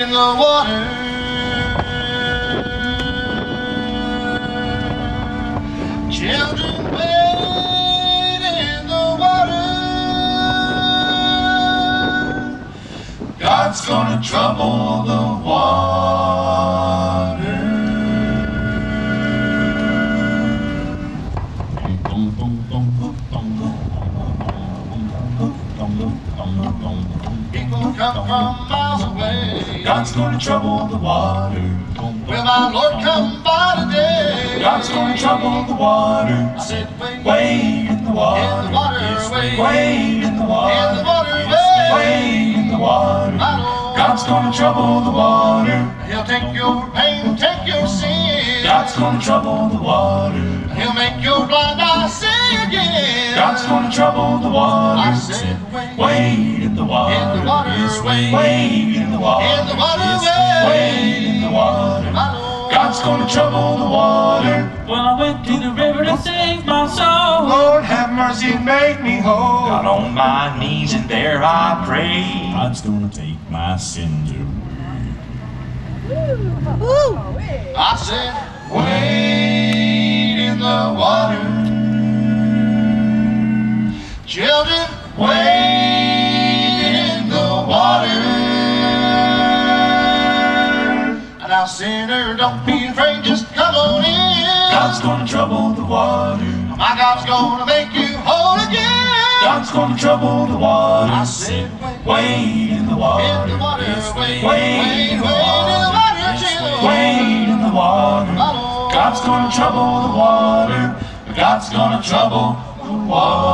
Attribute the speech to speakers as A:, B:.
A: in the water. Children wade in the water. God's gonna trouble the water. People come from miles away.
B: God's gonna trouble the water.
A: Will my Lord come by today?
B: God's gonna trouble the water.
A: I said, wait,
B: in the water.
A: In the water,
B: Yes,
A: wade.
B: Wade in the water.
A: In the water,
B: Yes.
A: Wade
B: in the water. God's gonna trouble the water.
A: He'll take your pain, take your sin.
B: God's gonna trouble the water.
A: He'll make your blind eye see again.
B: God's gonna trouble the water.
A: I said, wait,
B: Wade in the water.
A: In the water,
B: Yes,
A: wade.
B: Wade in the water.
A: In the water,
B: Yes,
A: wade.
B: Wade in the water. God's gonna trouble the water.
C: Well, I went to the river to save my soul.
D: Lord have mercy, and make me whole.
B: Got on my knees and there I prayed.
E: God's gonna take my sins away.
A: I said, Children, wade in the water. And now, sinner, don't be afraid, just come on in.
B: God's gonna trouble the water.
A: My God's gonna make you whole again.
B: God's gonna trouble the
A: I
B: water.
A: said, wade,
B: in the water.
A: in the water, wade,
B: in the
A: wade in the
B: water.
A: water, children.
B: Wade in the water. God's gonna trouble the water. God's gonna trouble the water.